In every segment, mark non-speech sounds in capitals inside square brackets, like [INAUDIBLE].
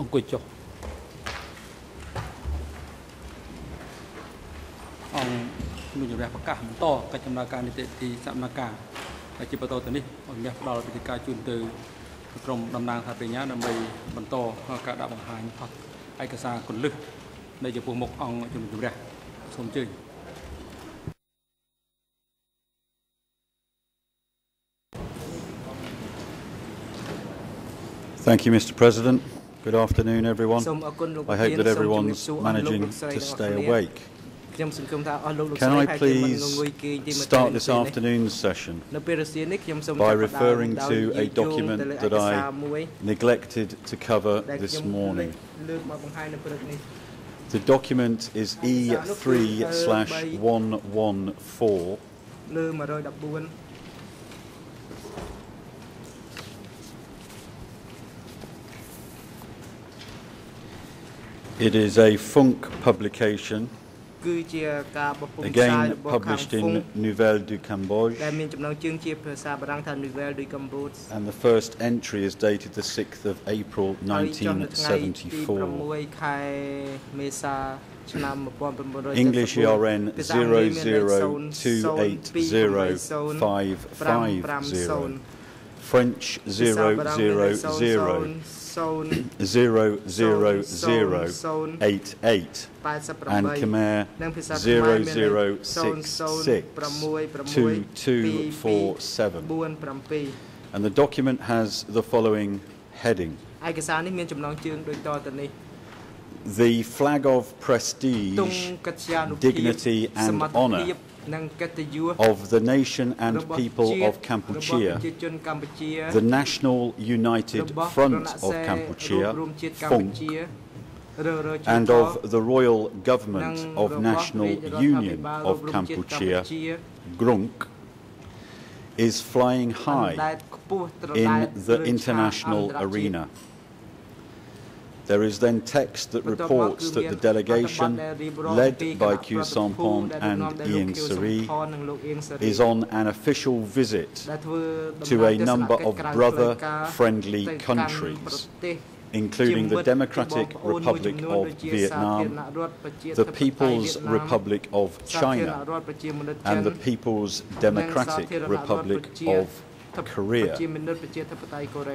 អង្គុយចុះអង្គមួយរយៈប្រកាសបន្តកិច្ចដំណើរការនីតិវិធីសមការហើយជាបន្តទៅនេះអង្គផ្ដល់វិធីការជូនទៅក្រុមតំណាងថាបញ្ញាដើម្បីបន្តការដាក់បង្ហាញផុសឯកសារគន្លឹះនៅចំពោះមុខអង្គជំនុំជម្រះសូមអញ្ជើញ Thank you, Mr. President. Good afternoon, everyone. I hope that everyone's managing to stay awake. Can I please start this afternoon's session by referring to a document that I neglected to cover this morning? The document is E3 114 It is a FUNK publication, again published in Nouvelle du Cambodge, and the first entry is dated the 6th of April 1974. English ERN 002805550, French 000 [CLEARS THROAT] 0 0 and Khmer zero zero six six. two two four seven. and the document has the following heading. The flag of prestige, dignity and honor of the nation and people of Cambodia, the National United Front of Cambodia, FUNC, and of the Royal Government of National Union of Cambodia, GRUNK, is flying high in the international arena. There is then text that reports that the delegation, led by Khieu Samphan and Ieng Sary, is on an official visit to a number of brother-friendly countries, including the Democratic Republic of Vietnam, the People's Republic of China, and the People's Democratic Republic of Korea.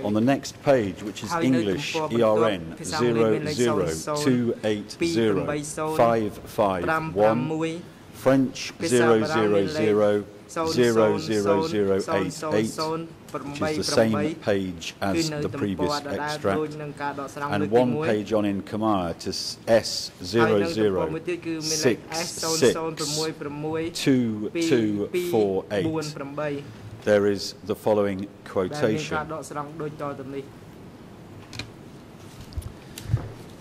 On the next page, which is English, ERN 00280 French 000 00088, which is the same page as the previous extract, and one page on in Khmer to S00662248 there is the following quotation.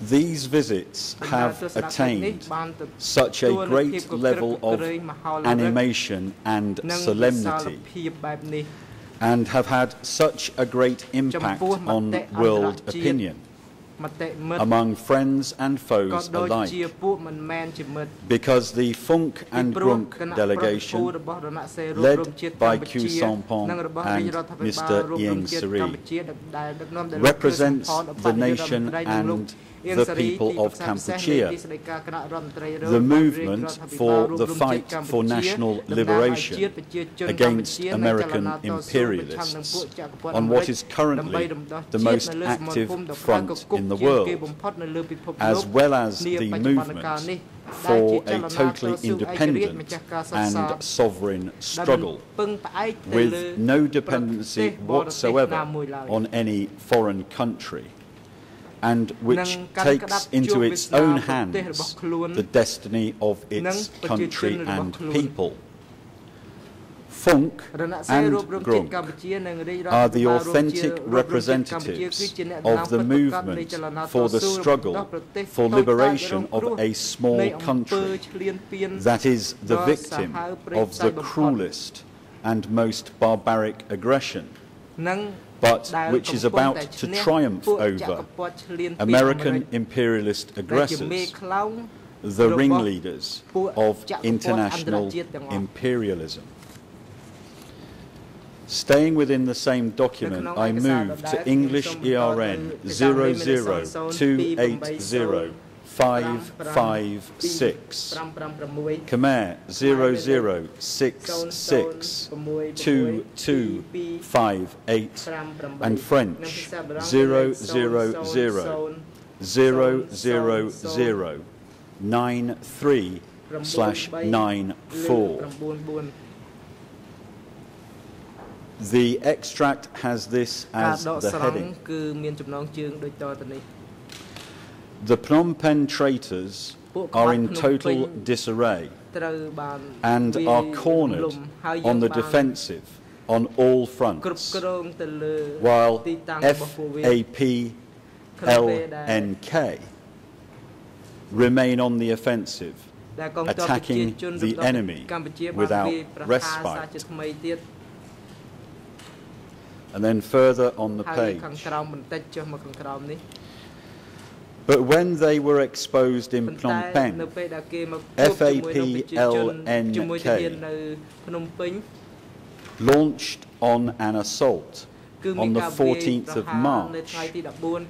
These visits have attained such a great level of animation and solemnity and have had such a great impact on world opinion among friends and foes alike. Because the FUNK and GRUNK delegation, led by Khieu Samphan and Mr. Ieng Sary, represents the nation and the people of Cambodia. The movement for the fight for national liberation against American imperialists on what is currently the most active front in the world, as well as the movement for a totally independent and sovereign struggle with no dependency whatsoever on any foreign country and which takes into its own hands the destiny of its country and people. FUNK and GRUNK are the authentic representatives of the movement for the struggle for liberation of a small country that is the victim of the cruelest and most barbaric aggression but which is about to triumph over American imperialist aggressors, the ringleaders of international imperialism. Staying within the same document, I move to English ERN 00280 five five six. Khmer zero zero six six two two five eight. And French zero zero zero. zero zero zero. Nine three slash nine four. The extract has this as the heading. The Phnom Penh traitors are in total disarray and are cornered on the defensive on all fronts, while FAPLNK remain on the offensive, attacking the enemy without respite. And then further on the page, but when they were exposed in Phnom Penh, FAPLNK launched on an assault. on the 14th of March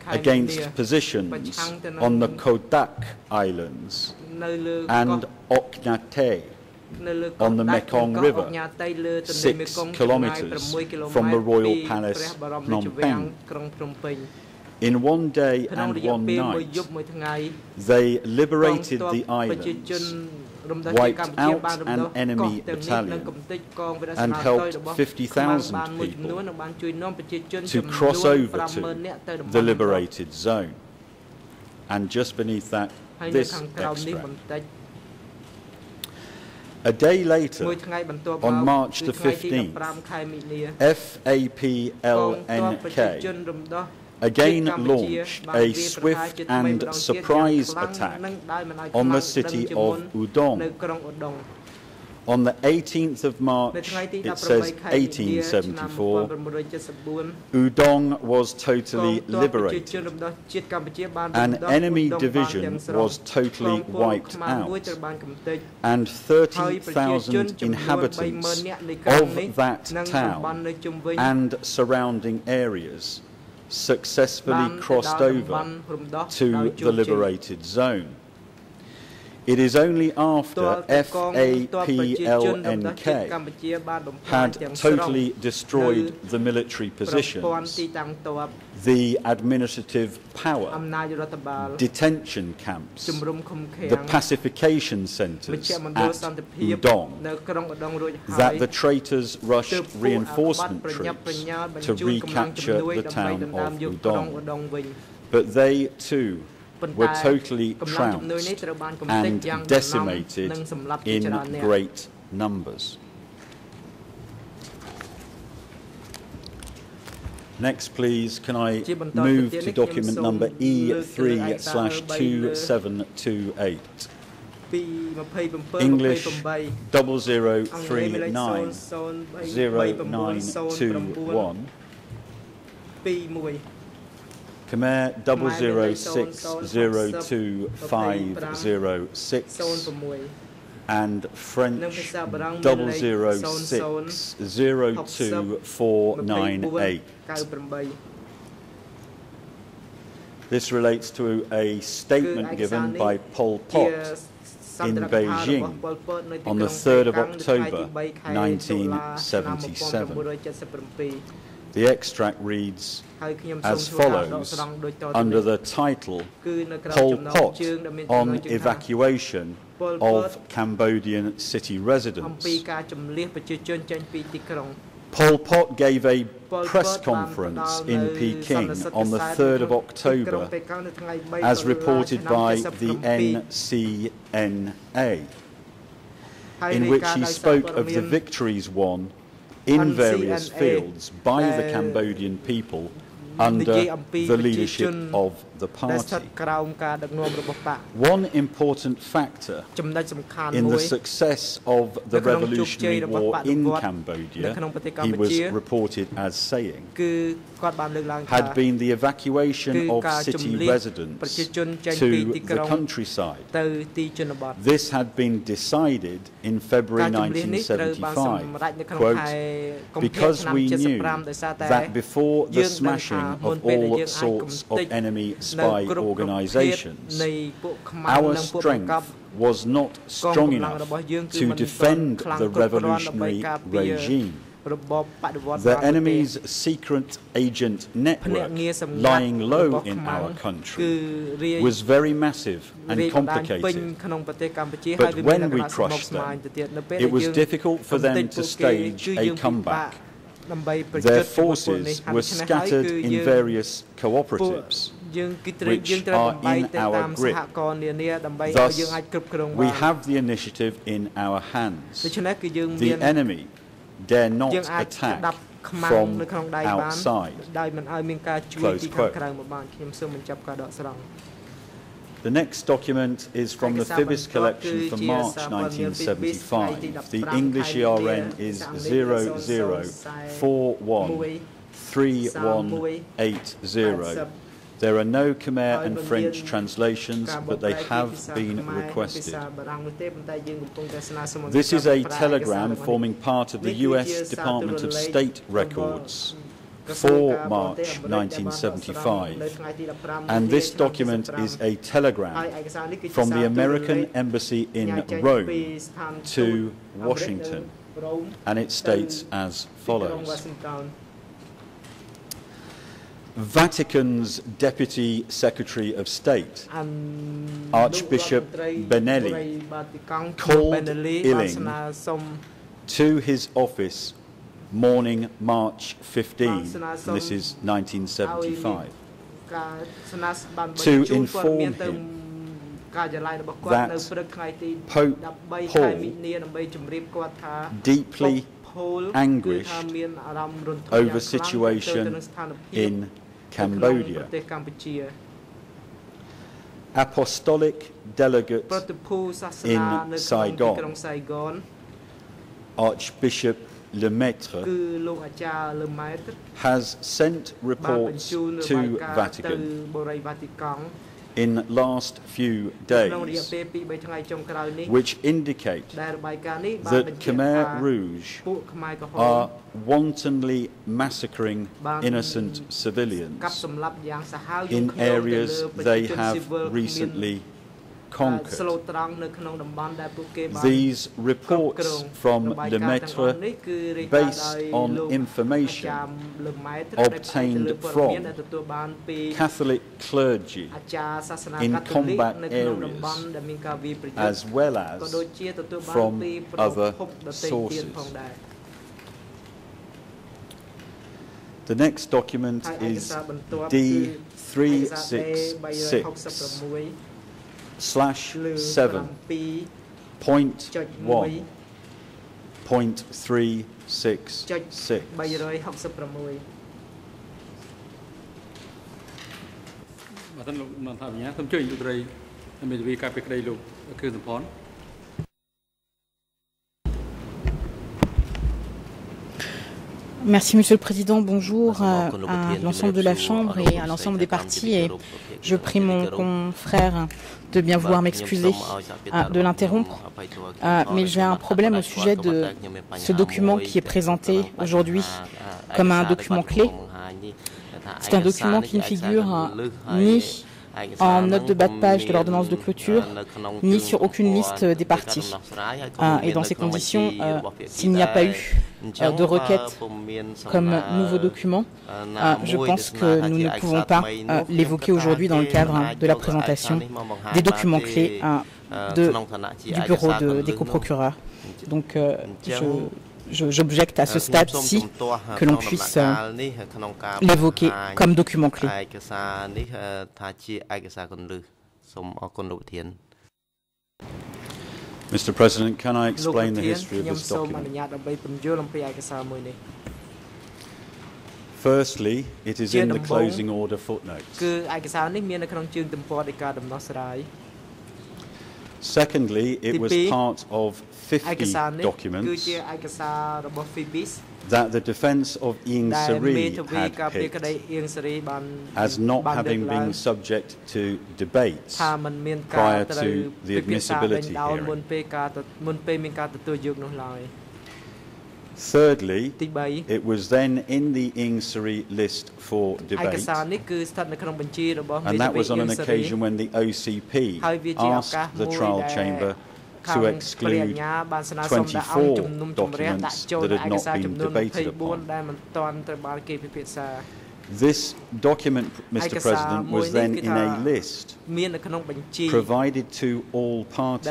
against positions on the Koh Dach Islands and Oknate on the Mekong River, six kilometers from the Royal Palace Phnom Penh. In one day and one night, they liberated the islands, wiped out an enemy battalion, and helped 50,000 people to cross over to the liberated zone. And just beneath that, this extract. A day later, on March the 15th, FAPLNK again launched a swift and surprise attack on the city of Udong. On the 18th of March, it says 1874, Udong was totally liberated. An enemy division was totally wiped out, and 30,000 inhabitants of that town and surrounding areas successfully crossed over to the liberated zone. It is only after FAPLNK had totally destroyed the military positions, the administrative power, detention camps, the pacification centres at Udong, that the traitors rushed reinforcement troops to recapture the town of Udong. But they too were totally trounced and decimated in great numbers. Next, please, can I move to document number E3 slash 2728? English 0039 0921. Khmer double zero six zero two five zero six and French double zero six zero two four nine eight. This relates to a statement given by Pol Pot in Beijing on the 3rd of October 1977. The extract reads as follows under the title Pol Pot on evacuation of Cambodian city residents. Pol Pot gave a press conference in Peking on the 3rd of October as reported by the NCNA in which he spoke of the victories won in various fields by the Cambodian people under the leadership of the party. One important factor in the success of the revolutionary war in Cambodia, he was reported as saying, had been the evacuation of city residents to the countryside. This had been decided in February 1975, quote, because we knew that before the smashing of all sorts of enemy spy organizations. Our strength was not strong enough to defend the revolutionary regime. The enemy's secret agent network lying low in our country was very massive and complicated. But when we crushed them, it was difficult for them to stage a comeback their forces were scattered in various cooperatives which are in our grip. Thus, we have the initiative in our hands. The enemy dare not attack from outside. Close quote. The next document is from the FBIS collection from March 1975. The English ERN is 00413180. There are no Khmer and French translations, but they have been requested. This is a telegram forming part of the US Department of State records for March 1975. And this document is a telegram from the American Embassy in Rome to Washington, and it states as follows. Vatican's Deputy Secretary of State, Archbishop Benelli, called Illing to his office morning, March 15. This is 1975. To inform him that Pope Paul deeply anguished over situation in Cambodia. Apostolic Delegate in Saigon, Archbishop Lemaitre has sent reports to Vatican. In last few days, which indicate that Khmer Rouge are wantonly massacring innocent civilians in areas they have recently conquered. These reports from Lemaitre, based on information obtained from Catholic clergy in combat areas, as well as from other sources. The next document is D366 slash លើ 7 point ចុច1 1 point ចុច 366 366 បាទលោកមន្ត្រីបញ្ញាសូមជួយលោកត្រីមេធាវីការពីក្តីលោកគឺសំផន Merci Monsieur le Président, bonjour à, à l'ensemble de la Chambre et à l'ensemble des partis. Et je prie mon confrère de bien vouloir m'excuser ah, de l'interrompre. Ah, mais j'ai un problème au sujet de ce document qui est présenté aujourd'hui comme un document clé. C'est un document qui ne figure ni en note de bas de page de l'ordonnance de clôture, ni sur aucune liste des partis. Ah, et dans ces conditions, euh, s'il n'y a pas eu euh, de requête comme nouveau document, ah, je pense que nous ne pouvons pas euh, l'évoquer aujourd'hui dans le cadre hein, de la présentation des documents clés du bureau de- des coprocureurs. Donc je- j'objecte à ce stade-ci que l'on puisse euh, l'évoquer comme document clé. Mr. President, can I explain the history of this document? Firstly, it is in the closing order footnotes. Secondly, it was part of 50 documents that the defense of Ieng Sary had as not having been subject to debates prior to the admissibility hearing. Thirdly, it was then in the Ieng Sary list for debate. And that was on an occasion when the OCP asked the trial chamber to exclude 24 documents that had not been debated upon. This document, Mr. President, was then in a list provided to all parties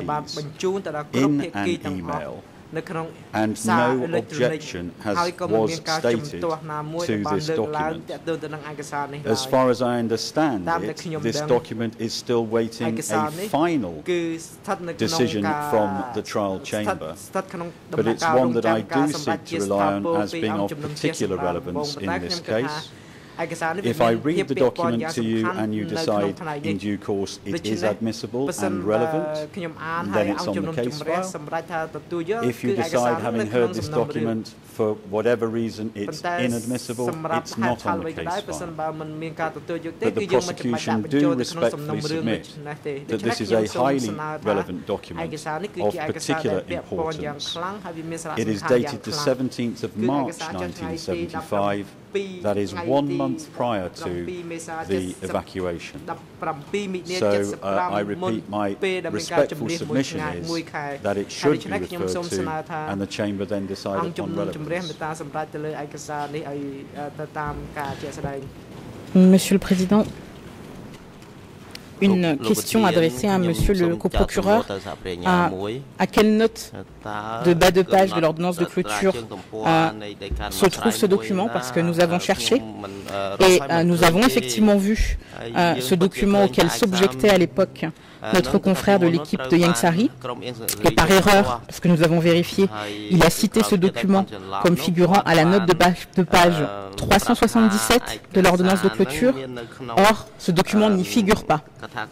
in an email នៅក្នុង and សារ no អេឡិចត្រូនិក objection has ហើយក៏មិន was មានការជំ stated ទាស់ណាមួយ to ដែលបាន this លើកឡើង document. ទាក់ទងទៅនឹងឯកសារនេះឡើ As យ far as I understandតាមតែ it, ខ្ញុំ this ដឹង document is still waiting ឯកសារ a នេះ final គឺស្ថិតនៅក្នុង decision ការ from the trial ស្ថិត chamber. ស្ថិតក្នុងដំ But ណាក់ it's កាល one រង that ចាំ I ការ do សម្រេច seek ជា to ស្ថា rely on ពរ as ពី being អង្គ of ជំនុំជម្រះ particular សម្រាប់ដំបូង relevance ប៉ុន្តែ in ខ្ញុំ this គិតថា case. If I read the document to you and you decide in due course it is admissible and relevant, then it's on the case file. If you decide, having heard this document, for whatever reason it's inadmissible, it's not on the case file. But the prosecution do respectfully submit that this is a highly relevant document of particular importance. It is dated the 17th of March 1975 that is one month prior to the evacuation. Uh, so uh, I repeat my respectful submission is that it should be referred to and the Chamber then decide upon relevance. Monsieur le Président, une question adressée à Monsieur le coprocureur. À, à quelle note de bas de page de l'ordonnance de clôture euh, se trouve ce document? Parce que nous avons cherché. et euh, nous avons effectivement vu euh, ce document auquel s'objectait à l'époque notre confrère de l'équipe de Yangsari. Et par erreur, parce que nous avons vérifié, il a cité ce document comme figurant à la note de page, de page 377 de l'ordonnance de clôture. Or, ce document n'y figure pas.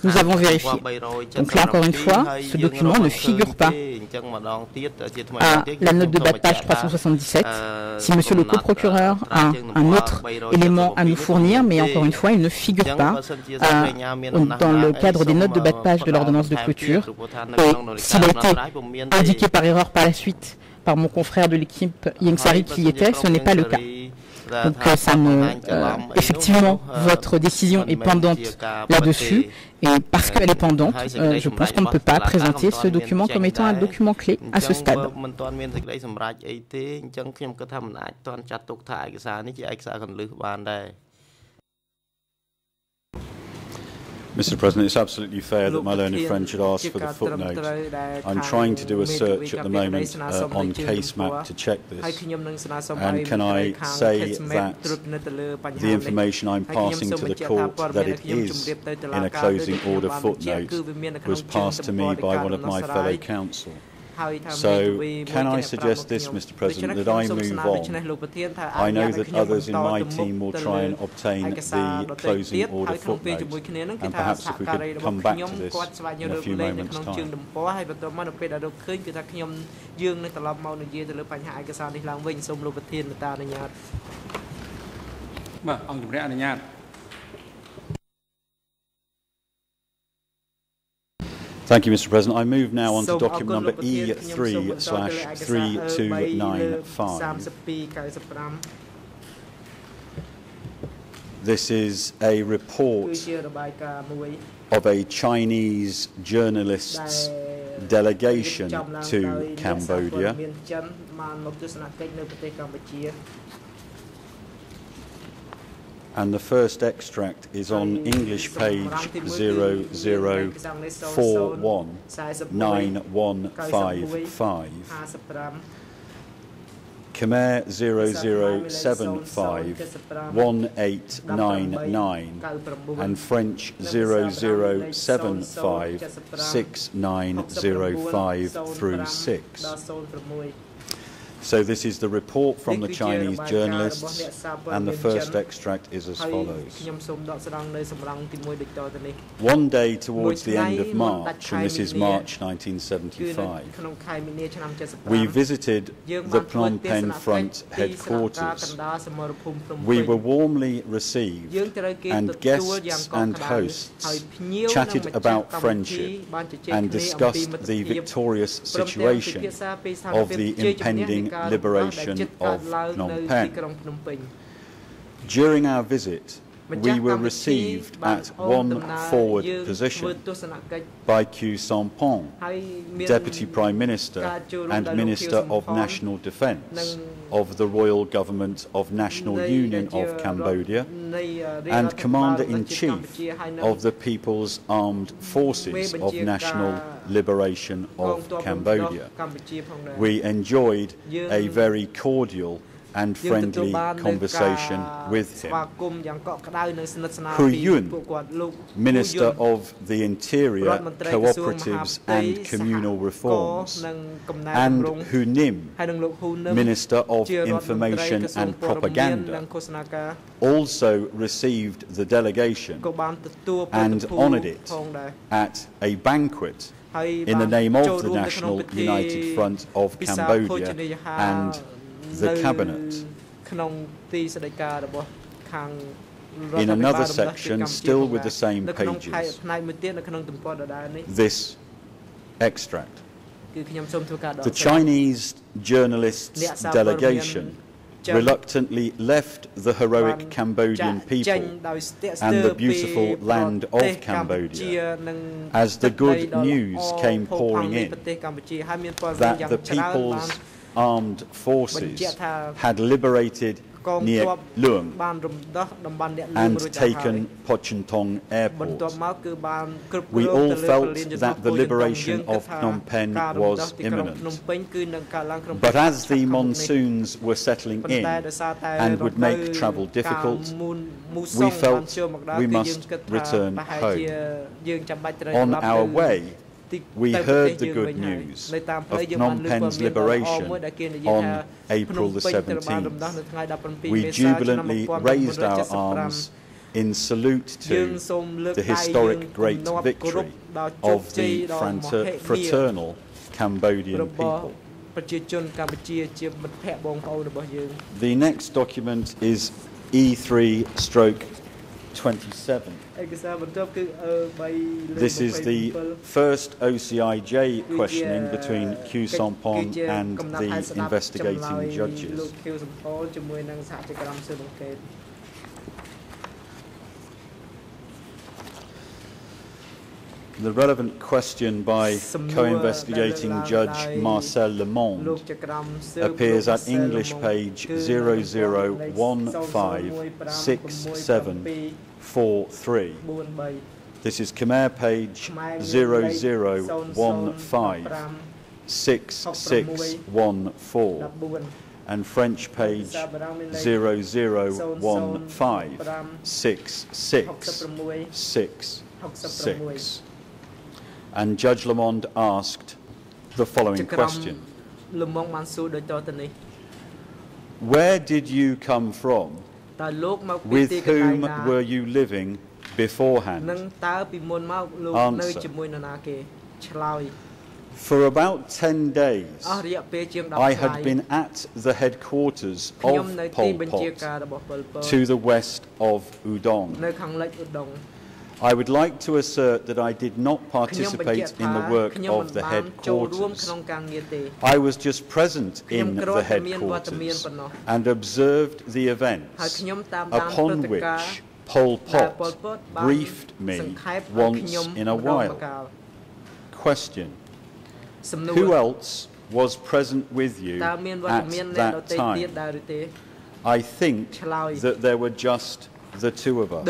Nous avons vérifié. Donc là, encore une fois, ce document ne figure pas à la note de bas de page 377. Si Monsieur le coprocureur a un autre élément à nous fournir, mais encore une fois, il ne figure pas euh, dans le cadre des notes de bas de page de l'ordonnance de clôture. Et s'il a été indiqué par erreur par la suite par mon confrère de l'équipe Yengsari qui y était, ce n'est pas le cas. Donc euh, ça euh, effectivement, votre décision est pendante là-dessus, et parce qu'elle est pendante, euh, je pense qu'on ne peut pas présenter ce document comme étant un document clé à ce stade. Mr. President, it's absolutely fair that my learned friend should ask for the footnote. I'm trying to do a search at the moment uh, on case map to check this. And can I say that the information I'm passing to the court that it is in a closing order footnote was passed to me by one of my fellow counsel? ហើយថា So, មេធាវីមួយ can I គេ suggest ប្រាប់ this, មក Mr. ខ្ញុំ President, ដូច្នេះ that I ខ្ញុំសូម move ស្នើ on? ដូច្នេះលោកប្រធានថា I know អនុញ្ញាត that ឲ្យខ្ញុំ others in បន្ត my ទៅមុខ team will ទៅ try លើ and obtain ឯកសារ the ដទៃ closing ទៀត order ហើយក្នុងពេលជាមួយ footnote. គ្នានឹងគឺ And ថា perhaps សហ if we ការី could របស់ come back ខ្ញុំ to this គាត់ស្វែងរ in ក a few លេខនៅ moments' ក្នុងជើង time. ទំព័រហើយបន្ទាប់មកនៅពេលដែលរកឃើញគឺថាខ្ញុំយើងនឹងត្រឡប់មកនិយាយទៅលើបញ្ហាឯកសារនេះឡើងវិញសូមលោកប្រធានមេត្តាអនុញ្ញាត បាទអង្គជំរះអនុញ្ញាត Thank you, Mr. President. I move now on so to document number E3 slash 3295. This is a report of a Chinese journalist's delegation to Cambodia. And the first extract is on English page 00419155. 55 Khmer 0075 1899 and French 0075 6905 through 6. So this is the report from the Chinese journalists, and the first extract is as follows. One day towards the end of March, and this is March 1975, we visited the Phnom Penh Front headquarters. We were warmly received, and guests and hosts chatted about friendship and discussed the victorious situation of the impending liberation of Phnom Penh. During our visit, we were received at one forward position by Khieu Samphan, Deputy Prime Minister and Minister of National Defence of the Royal Government of National Union of Cambodia and Commander-in-Chief of the People's Armed Forces of National Liberation of Cambodia. We enjoyed a very cordial and friendly conversation with him. Hou Yuon, Minister of the Interior, Cooperatives and Communal Reforms, and Hu Nim, Minister of Information and Propaganda, also received the delegation and honoured it at a banquet in the name of the National United Front of Cambodia and the cabinet. in another section, still with the same pages, this extract. The Chinese journalists' delegation reluctantly left the heroic Cambodian people and the beautiful land of Cambodia. as the good news came pouring in that the people's armed forces had liberated Neak Luong and taken Pochentong airport. We all felt that the liberation of Phnom Penh was imminent. But as the monsoons were settling in and would make travel difficult, we felt we must return home. On our way, we heard the good news of Phnom Penh's liberation on April the 17th. We jubilantly raised our arms in salute to the historic great victory of the fraternal Cambodian people. The next document is E3 stroke 27. This is the first OCIJ questioning between Khieu Samphan and the investigating judges. The relevant question by co-investigating Judge Marcel Lemonde appears at English page 001567 43. This is Khmer page 0015, 6614, and French page 0015, 6666. And Judge Lemonde asked the following question Where did you come from? with whom were you living beforehand? Answer. For about 10 days, I had been at the headquarters of Pol Pot to the west of Udong. I would like to assert that I did not participate in the work of the headquarters. I was just present in the headquarters and observed the events upon which Pol Pot briefed me once in a while. Question Who else was present with you at that time? I think that there were just the two of us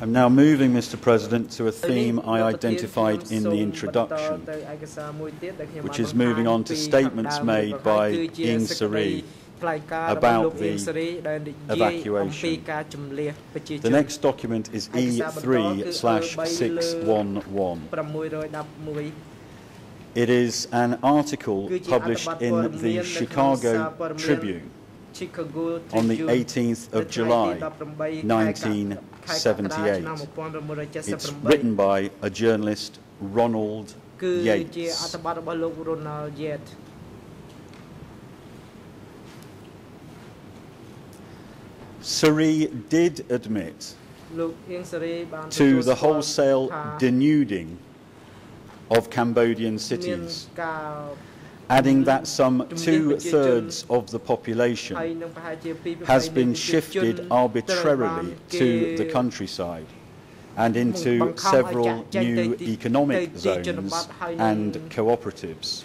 I'm now moving, Mr. President, to a theme I identified in the introduction, which is moving on to statements made by Ieng Sary about the evacuation. The next document is E3 slash 611. It is an article published in the Chicago Tribune on the 18th of July 1978. It's written by a journalist, Ronald Yates. Sary did admit to the wholesale denuding of Cambodian cities, adding that some two-thirds of the population has been shifted arbitrarily to the countryside and into several new economic zones and cooperatives.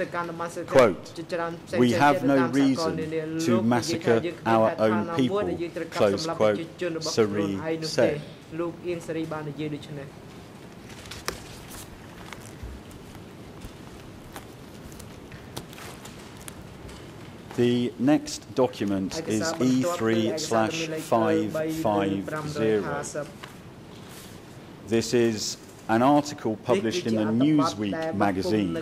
Quote, we have no reason to massacre our own people, close quote, Sary said. The next document is E3 slash 550. This is an article published in the Newsweek magazine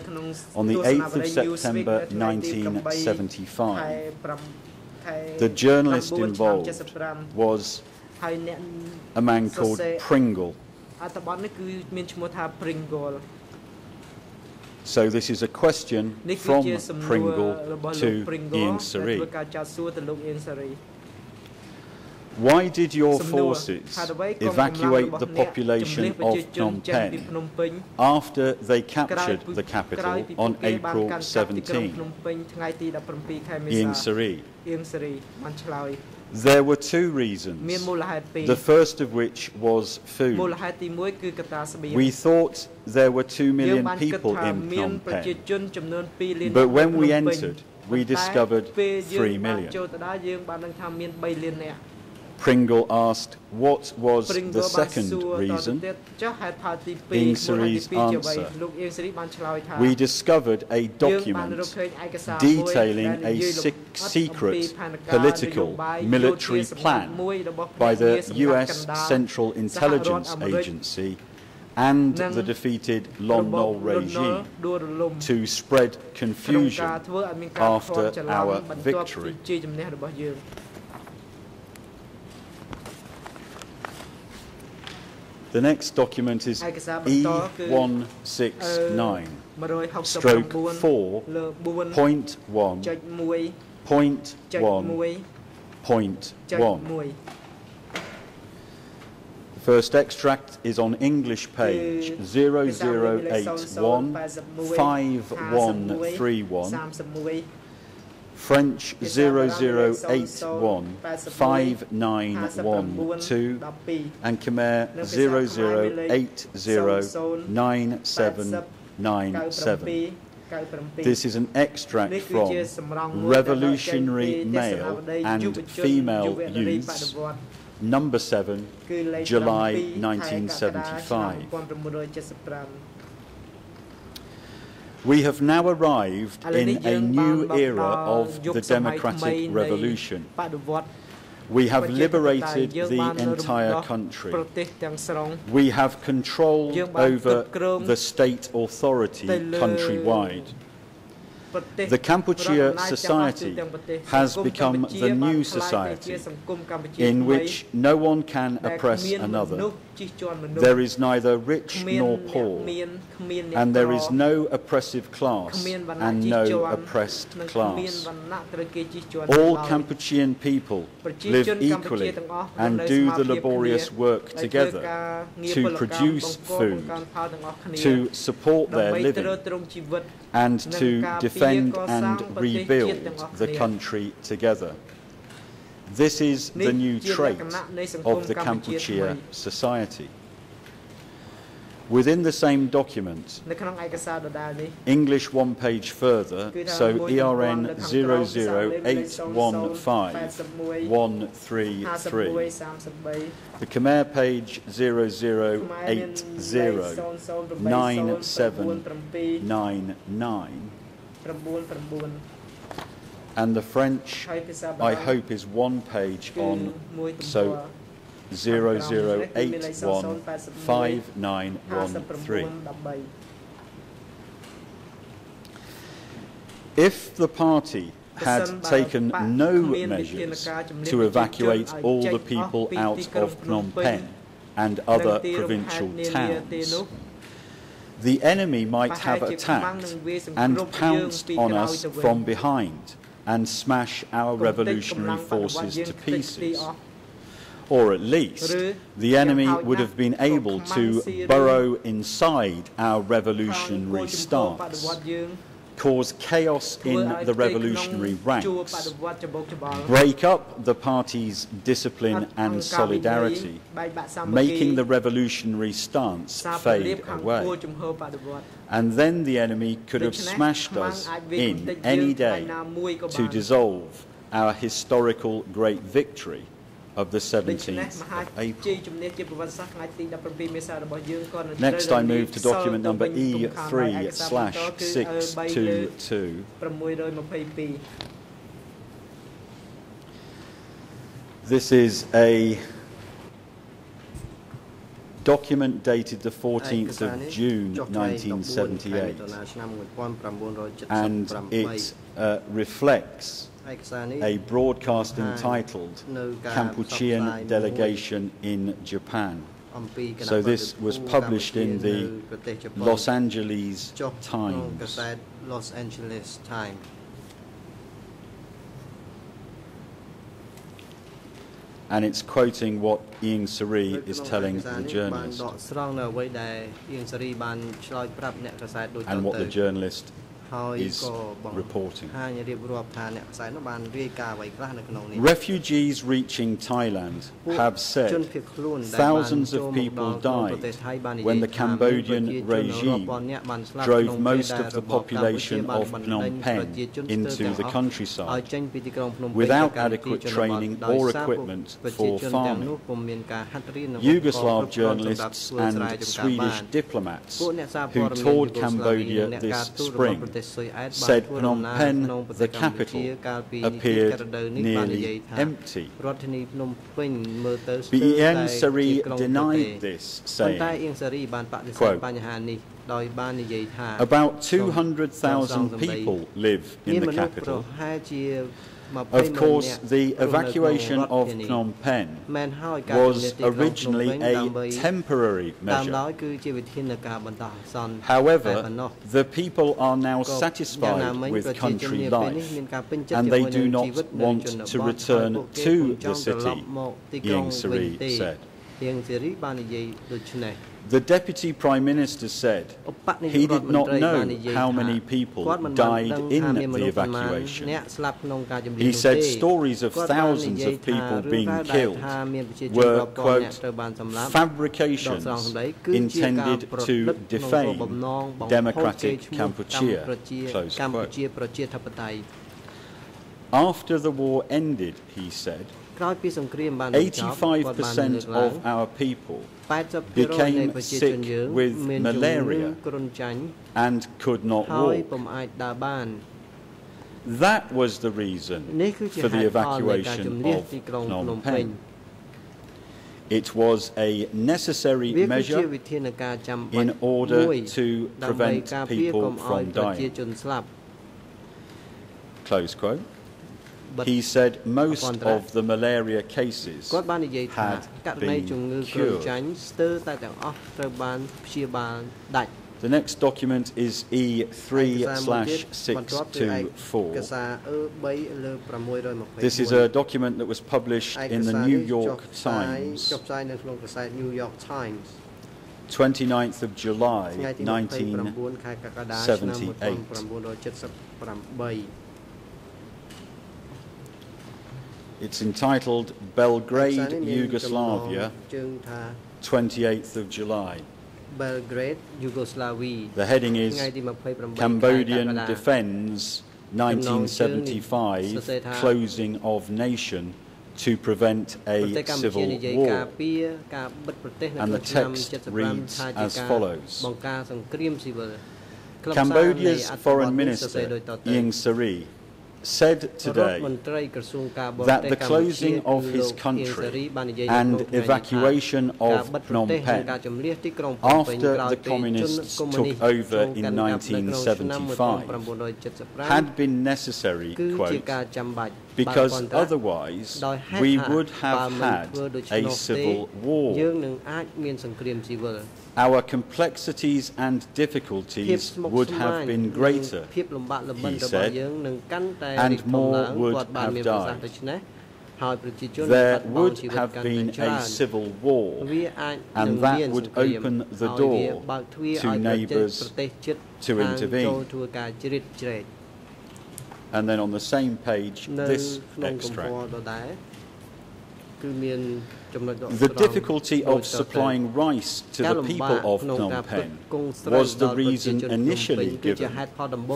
on the 8th of September 1975. The journalist involved was a man called Pringle. So this is a question from Pringle to Ieng Sary. Why did your forces evacuate the population of Phnom Penh after they captured the capital on April 17 in There were two reasons, the first of which was food. We thought there were two million people in Phnom Penh, but when we entered, we discovered three million. Pringle asked what was Pringle the second reason. Ieng Sary's answer, we discovered a document detailing a secret political military plan by the U.S. Central Intelligence Agency and the defeated Lon Nol regime to spread confusion after our victory. The next document is E169, stroke 4, point 1, point 1, point 1. The first extract is on English page. 0081 5131 French 0081 5912 and Khmer 00809797. This is an extract from Revolutionary Male and Female Youths, number 7, July 1975. We have now arrived in a new era of the democratic revolution. We have liberated the entire country. We have control over the state authority countrywide. The Kampuchea society has become the new society in which no one can oppress another. There is neither rich nor poor, and there is no oppressive class and no oppressed class. All Kampuchean people live equally and do the laborious work together to produce food, to support their living, and to defend and rebuild the country together. This is the new trait of the Kampuchea society. Within the same document, English one page further, so ERN 00815 The Khmer page 0080 and the French, I hope, is one page on, so 00815913. If the party had taken no measures to evacuate all the people out of Phnom Penh. And other provincial towns, the enemy might have attacked and pounced on us from behind and smash our revolutionary forces to pieces. Or at least, the enemy would have been able to burrow inside our revolutionary stance cause chaos in the revolutionary ranks, break up the party's discipline and solidarity, making the revolutionary stance fade away. And then the enemy could have smashed us in any day to dissolve our historical great victory of the 17th of April. Next I move to document number E3 slash 622. This is a document dated the 14th of June 1978 and it uh, reflects a broadcast entitled Kampuchean Delegation in Japan. So this was published in the Los Angeles Times. And it's quoting what Ieng Sary is telling the journalist. And what the journalist is reporting. Refugees reaching Thailand have said thousands of people died when the Cambodian regime drove most of the population of Phnom Penh into the countryside without adequate training or equipment for farming. Yugoslav journalists and Swedish diplomats who toured Cambodia this spring said Phnom Penh, the capital, appeared nearly empty. Ieng Sary denied this, saying, quote, about 200,000 people live in the capital. Of course, the evacuation of Phnom Penh was originally a temporary measure. However, the people are now satisfied with country life and they do not want to return to the city, Ieng Sary said. The Deputy Prime Minister said he did not know how many people died in the evacuation. He said stories of thousands of people being killed. Were, quote, fabrications intended to defame democratic Cambodia, close quote. After the war ended, he said, 85 percent of our people became sick with malaria and could not walk. that was the reason for the evacuation of Phnom Penh. It was a necessary measure in order to prevent people from dying. Close quote he said most of the malaria cases had been cured. The next document is E3 slash 624. This is a document that was published in the New York Times, 29th of July, 1978. It's entitled Belgrade, Yugoslavia, 28th of July. Belgrade, Yugoslavia. The heading is Cambodian defends 1975 closing of nation to prevent a civil war. And the text reads as follows. Cambodia's Foreign Minister, Ieng Sary, said today that the closing of his country and evacuation of Phnom Penh after the communists took over in 1975 had been necessary, quote, because otherwise we would have had a civil war. Our complexities and difficulties would have been greater, he said, and more would have died. There would have been a civil war, and that would open the door to neighbours to intervene and then on the same page this extract. The difficulty of supplying rice to the people of Phnom Penh was the reason initially given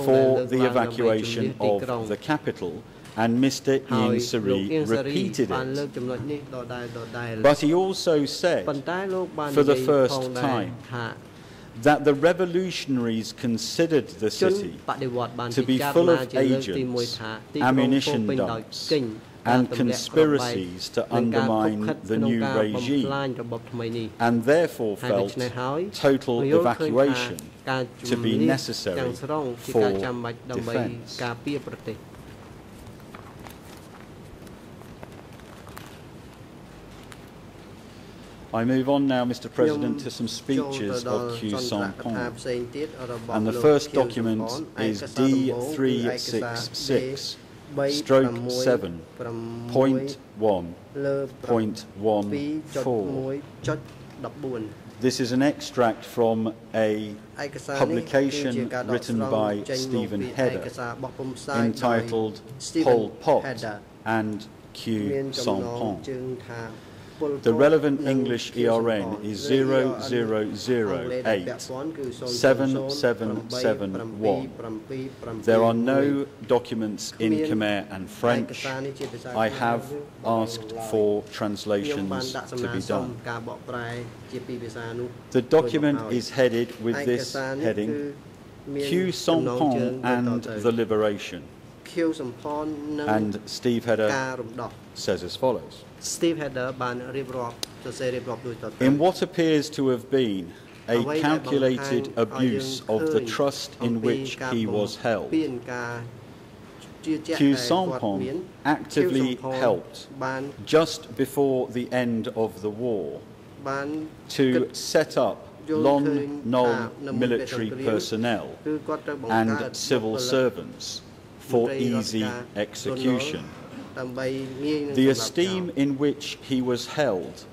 for the evacuation of the capital, and Mr. Ieng Sary repeated it. But he also said, for the first time, that the revolutionaries considered the city to be full of agents, ammunition dumps, and conspiracies to undermine the new regime, and therefore felt total evacuation to be necessary for defense. I move on now, Mr President, to some speeches of Khieu Samphan. And the first document is D366, stroke 7, point 1, point 1, 4. This is an extract from a publication written by Stephen Heder, entitled Pol Pot and Khieu Samphan. The relevant English ERN is 00087771. There are no documents in Khmer and French. I have asked for translations to be done. The document is headed with this heading, Khieu Samphan and the Liberation. And Steve Heder says as follows. In what appears to have been a calculated abuse of the trust in which he was held ពីការ Khieu actively helped just before the end of the war to set up long, non military personnel and civil servants for easy execution. The esteem in which he was held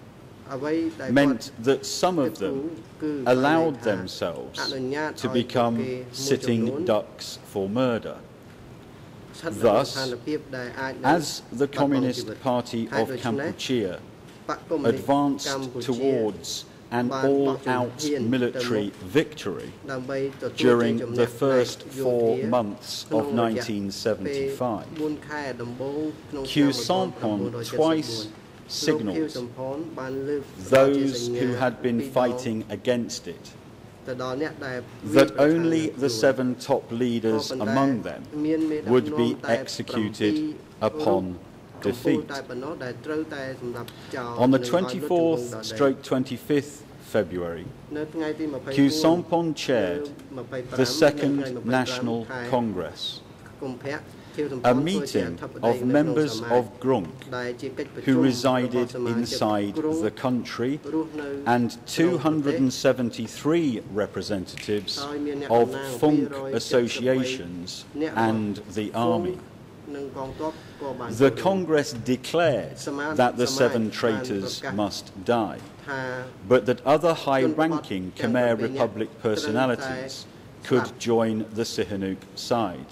meant that some of them allowed themselves to become sitting ducks for murder. Thus, as the Communist Party of Kampuchea advanced towards an all-out military victory during the first four months of 1975. Khieu Samphan twice signalled those who had been fighting against it. That only the seven top leaders among them would be executed upon defeat. On the 24th stroke 25th February, Khieu chaired the Second National Congress, a meeting of members of GRUNK who resided inside the country and 273 representatives of FUNK associations and the army the Congress declared that the seven traitors must die, but that other high-ranking Khmer Republic personalities could join the Sihanouk side.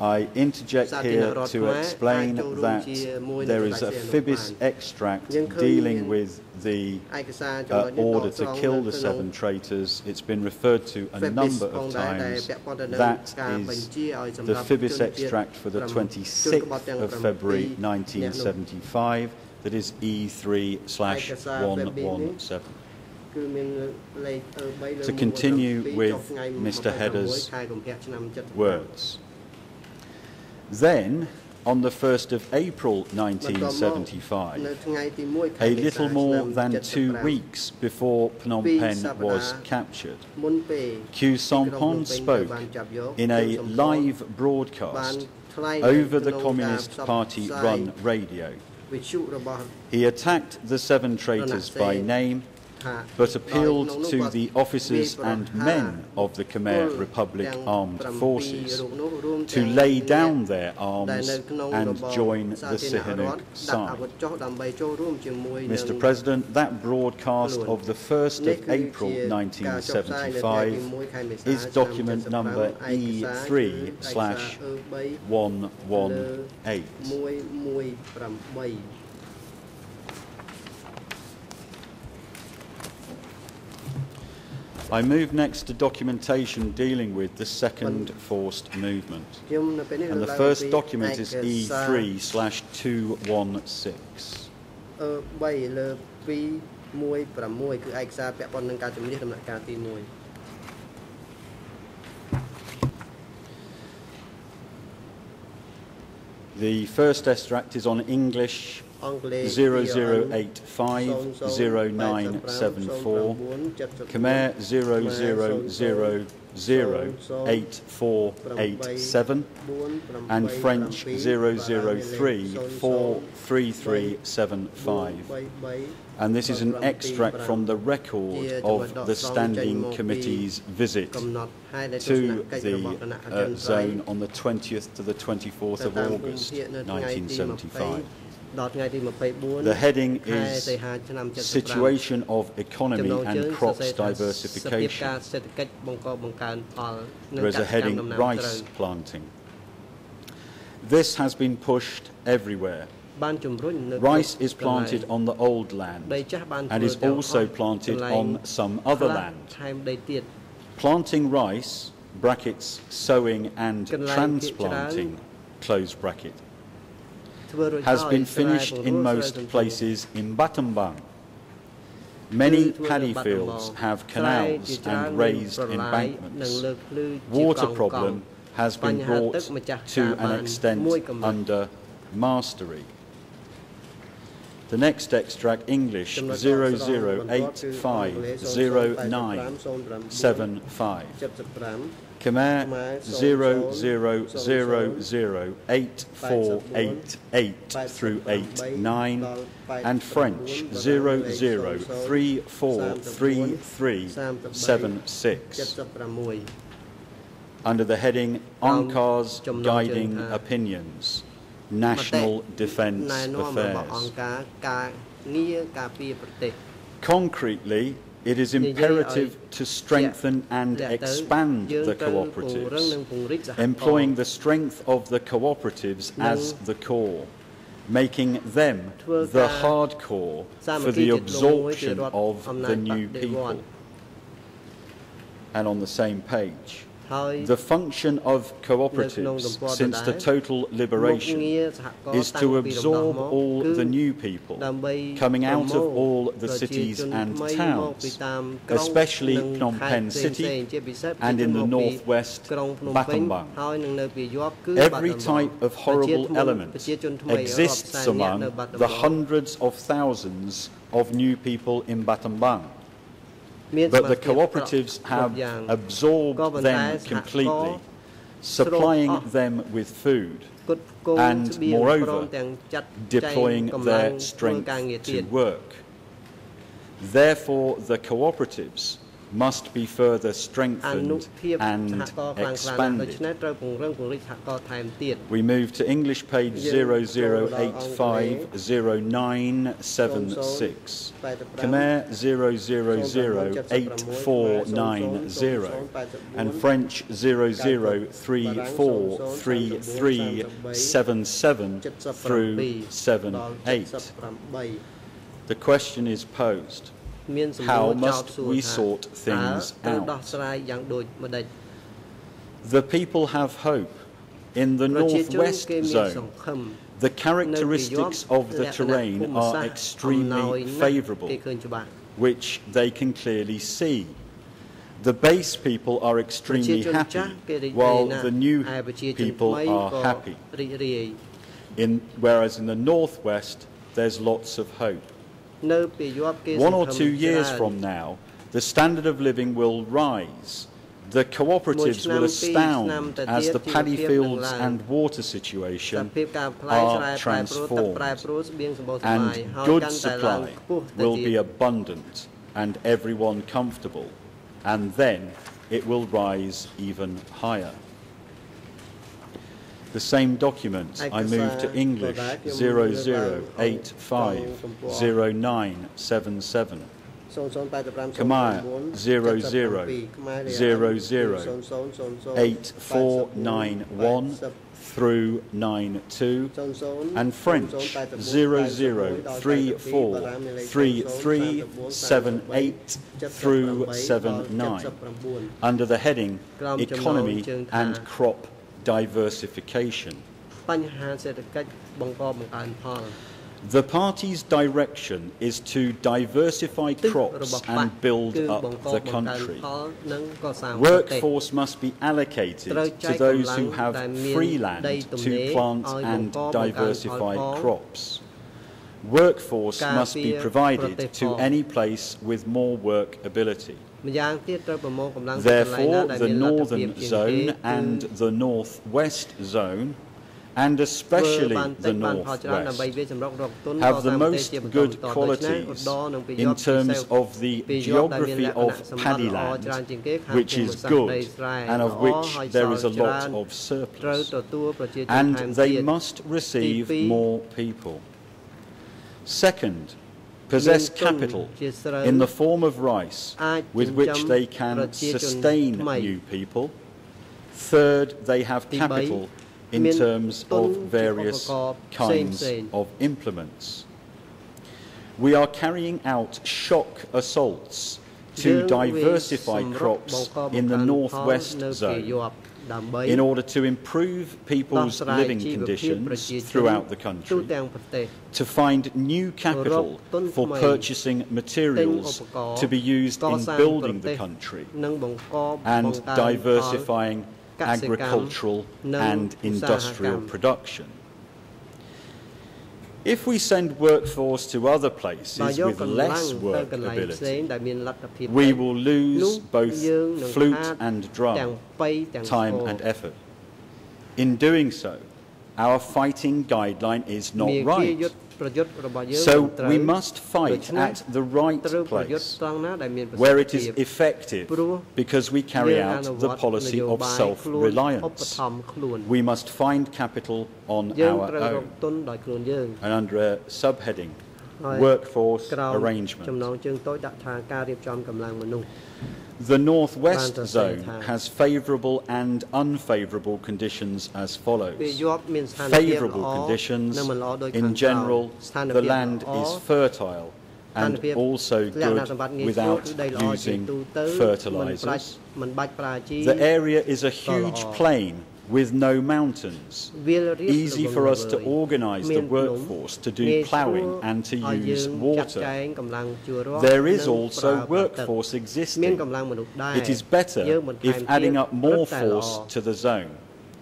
I interject here to explain that there is a FBIS extract dealing with the uh, order to kill the seven traitors. It's been referred to a number of times. That is the FBIS extract for the 26th of February 1975 that is E3 slash 117 to continue with Mr. Heder's words. Then, on the 1st of April 1975, a little more than two weeks before Phnom Penh was captured, Khieu Samphan spoke in a live broadcast over the Communist Party-run radio. He attacked the seven traitors by name but appealed to the officers and men of the Khmer Republic Armed Forces to lay down their arms and join the Sihanouk side. Mr. President, that broadcast of the 1st of April 1975 is document number E3 slash 118. I move next to documentation dealing with the second forced movement. ខ្ញុំនៅពេលនេះ And លើ the កឡើង first ពី document is ឯកសារ E3 slash 216. អឺ3លើ216គឺឯកសារពាក់ព័ន្ធនឹងការជំនះដំណាក់កាលទី1 The first extract is on English 0085 0974, Khmer 00008487, and French 003 43375. And this is an extract from the record of the Standing Committee's visit to the uh, zone on the 20th to the 24th of August 1975. 20ដល់ថ្ងៃទី24 The heading ខែ is សីហាឆ្នាំ75 Situation of ចំណ Economy ងជើ and ងសរ Crops សេរថាសភាពការ Diversification. សេដ្ឋកិច្ចបង្កបង្កើនផលនិង There is ក a សិកម្ម heading ដំណាំត្រូវ Rice Planting. This has been pushed everywhere. បានជំរុញនៅ Rice is កន្លែង planted on the old ដី land ចាស់បាន and ធ្វើ is ទាំង also អស់ planted កន្លែង on some other ខ្លះ land. ថែមដីទៀត Planting rice, brackets, sowing and កន្លែងភាគច្រើន transplanting, close bracket, ធ្វើរួច has been finished in most places in Battambang. Many paddy fields have canals and raised embankments. Water problem has been brought to an extent under mastery. The next extract, English 00850975. Khmer zero zero zero zero eight four eight eight through eight nine and French zero zero three four three three seven six. Under the heading Angkar's Guiding Opinions National Defence Affairs. Concretely, it is imperative to strengthen and expand the cooperatives, employing the strength of the cooperatives as the core, making them the hard core for the absorption of the new people. And on the same page, the function of cooperatives since the total liberation is to absorb all the new people coming out of all the cities and towns, especially Phnom Penh city and in the northwest Battambang. Every type of horrible element exists among the hundreds of thousands of new people in Battambang but the cooperatives have absorbed them completely, supplying them with food and, moreover, deploying their strength to work. Therefore, the cooperatives must be further strengthened and expanded. We move to English page 00850976, Khmer 008490, and French 00343377 through 78. The question is posed. មានសំណួ How រចោទ must សួរ we ថា sort តើ things ត្រូវ out? ដោះស្រាយយ៉ាងដូចម្ដេច The people have hope. In the ប្រជាជន northwest គេមានស zone, ង្ឃឹម the characteristics of the លក្ខណៈ terrain ភូមិសាស្ are ត្រអំណោយ extremely ណាស់ favourable, គេឃើញច្បាស់ which they can clearly see. The base people are extremely happy, while the new people are happy. In, whereas in the northwest, there's lots of hope. One or two years from now, the standard of living will rise. The cooperatives will astound as the paddy fields and water situation are transformed, and good supply will be abundant and everyone comfortable, and then it will rise even higher. The same document, I move to English 00850977. 0085 Khmer 00 8491 through 92 and French 00343378 through 79 under the heading Economy and Crop diversification. The party's direction is to diversify crops and build up the country. Workforce must be allocated to those who have free land to plant and diversify crops. Workforce must be provided to any place with more work ability. Therefore, the northern zone and the northwest zone and especially the northwest, have the most good qualities in terms of the geography of paddy land, which is good and of which there is a lot of surplus, and they must receive more people. Second, possess capital in the form of rice with which they can sustain new people. Third, they have capital in terms of various kinds of implements. We are carrying out shock assaults to diversify crops in the northwest zone in order to improve people's living conditions throughout the country, to find new capital for purchasing materials to be used in building the country, and diversifying agricultural and industrial production. If we send workforce to other places with less work ability, we will lose both flute and drum, time and effort. In doing so, our fighting guideline is not right. So we must fight at the right place where it is effective because we carry out the policy of self-reliance. We must find capital on our own. And under a subheading, workforce arrangement. The northwest zone has favourable and unfavourable conditions as follows. Favourable conditions, in general, the land is fertile and also good without using fertilisers. The area is a huge plain with no mountains. Easy for us to organize the workforce to do plowing and to use water. There is also workforce existing. It is better if adding up more force to the zone.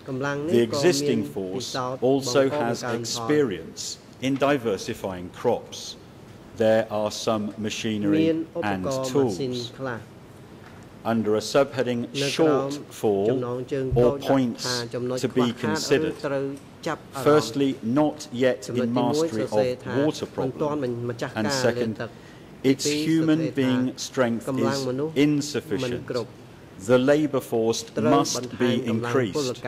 The existing force also has experience in diversifying crops. There are some machinery and tools under a subheading shortfall or points to be considered. Firstly, not yet in mastery of water problem, and second, its human being strength is insufficient. The labour force must be increased.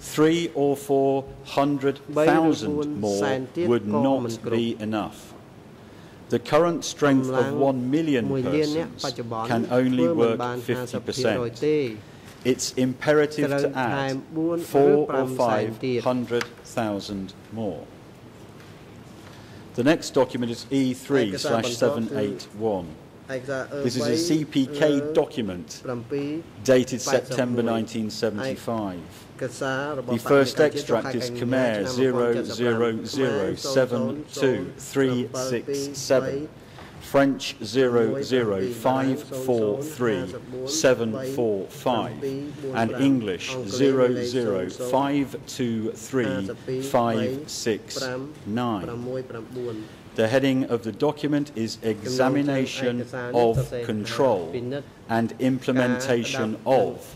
Three or four hundred thousand more would not be enough. The current strength កម្លាំង of one million 1លានអ្នកប persons ច្ចុប្បន្ន can ធ្វើ only មិន work បាន 50% 50%. ទេ It's imperative to ត្រូវថែម add 4 four ឬ or 5សែនទៀត five hundred thousand more. The next document is E3 slash 781. ឯកសារអឺ This is a CPK document 7 dated 81. September 1975. The first extract is Khmer 0007237, French 0054375, and English 0052356. The heading of the document is Examination of Control and implementation of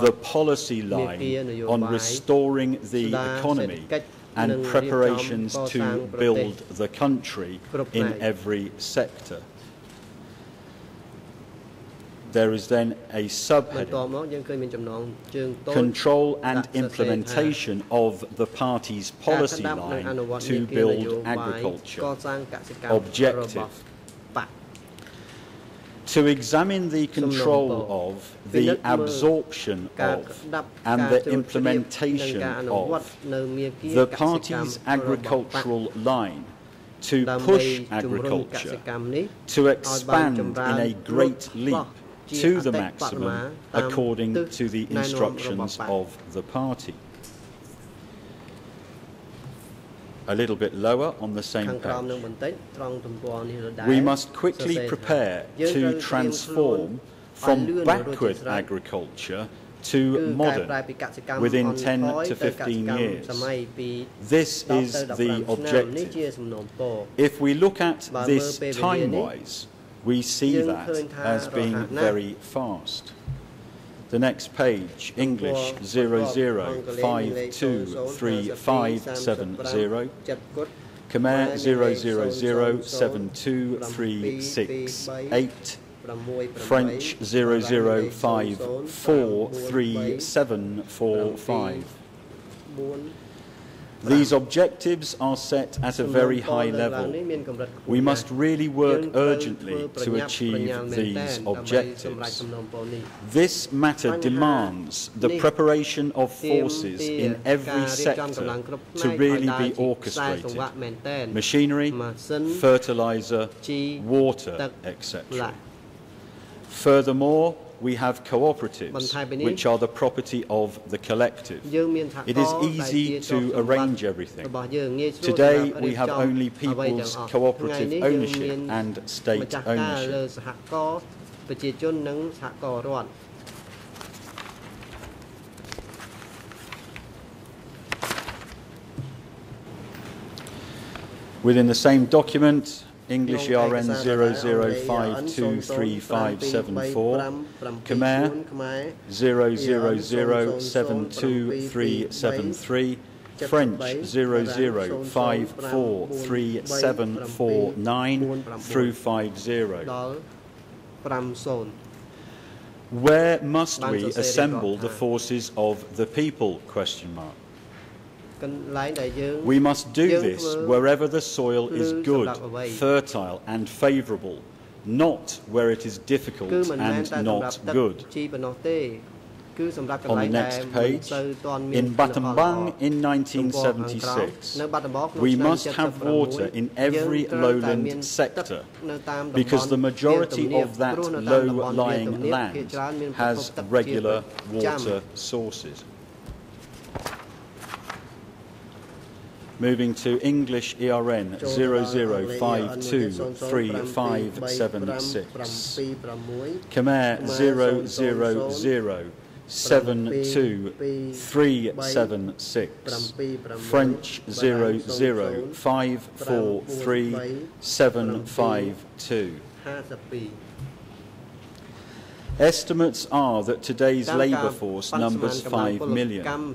the policy line on restoring the economy and preparations to build the country in every sector. There is then a subheading, control and implementation of the party's policy line to build agriculture, objective, to examine the control of, the absorption of, and the implementation of the party's agricultural line to push agriculture to expand in a great leap to the maximum according to the instructions of the party. a little bit lower on the same page. We must quickly prepare to transform from backward agriculture to modern within 10 to 15 years. This is the objective. If we look at this time-wise, we see that as being very fast. The next page, English 00523570, Khmer 00072368, French 00543745. These objectives are set at a very high level. We must really work urgently to achieve these objectives. This matter demands the preparation of forces in every sector to really be orchestrated. Machinery, fertilizer, water, etc. Furthermore, we have cooperatives, which are the property of the collective. It is easy to arrange everything. Today, we have only people's cooperative ownership and state ownership. Within the same document, English ERN 00523574, Khmer 00072373, French 00543749 through 50. Where must we assemble the forces of the people? Question mark. We must do this wherever the soil is good, fertile, and favourable, not where it is difficult and not good. On the next page, in Battambang in 1976, we must have water in every lowland sector because the majority of that low-lying land has regular water sources. Moving to English ERN 00523576, Khmer 000723736, French 0054375 52 Estimates are that today's labour force numbers 5 million.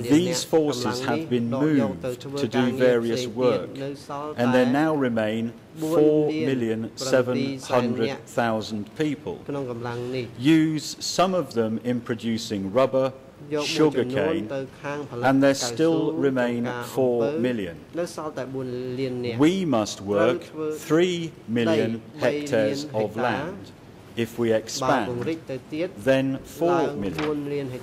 These forces have been moved to do various work, and there now remain 4,700,000 people. Use some of them in producing rubber, sugarcane, and there still remain 4 million. We must work 3 million hectares of land. If we expand, then 4 million.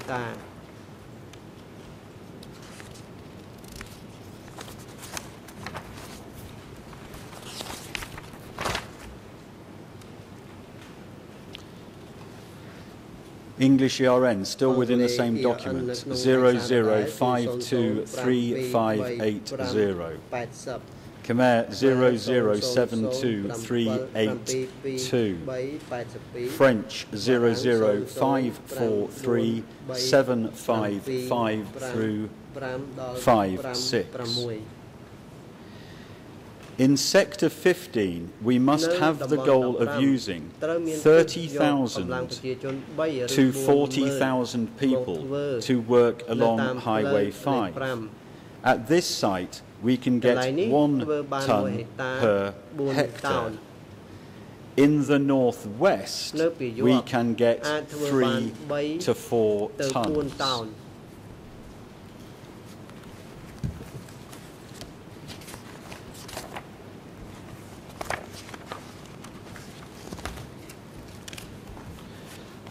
English ERN, still within the same document, 00523580. 80 Khmer 0072382, French 0054375 through 56. In Sector 15, we must have the goal of using 30,000 to 40,000 people to work along Highway 5. At this site, we can get one ton per hectare. In the northwest, we can get three to four tons.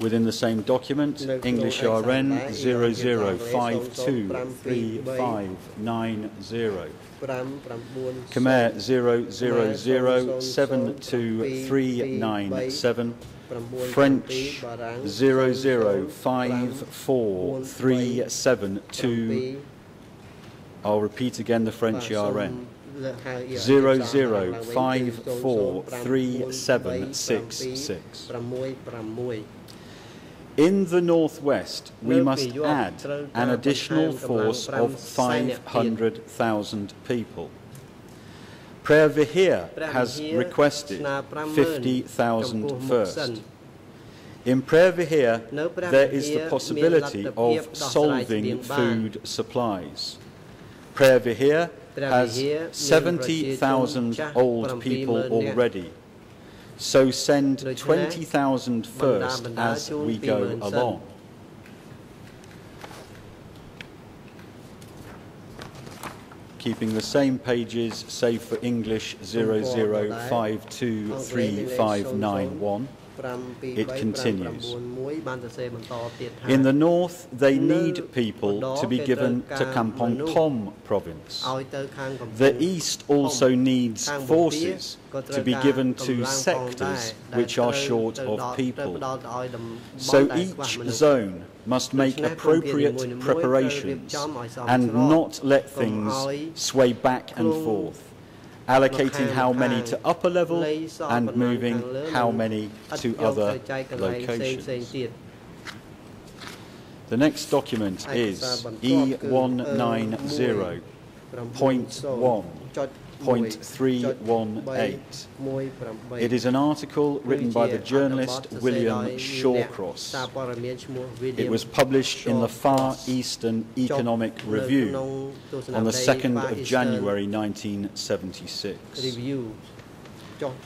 Within the same document, English RN 00523590. Khmer 000723997. French 0054372. I'll repeat again the French RN. 00543766. In the northwest, we must add an additional force of 500,000 people. Preah Vihear has requested 50,000 first. In Preah Vihear, there is the possibility of solving food supplies. Preah Vihear has 70,000 old people already. So send 20,000 first as we go along. Keeping the same pages, save for English 00523591. It continues. In the north, they need people to be given to Kampong Thom province. The east also needs forces to be given to sectors which are short of people. So each zone must make appropriate preparations and not let things sway back and forth allocating how many to upper level and moving how many to other locations. The next document is E190.1 0.318. It is an article written by the journalist William Shawcross. It was published in the Far Eastern Economic Review on the 2nd of January 1976.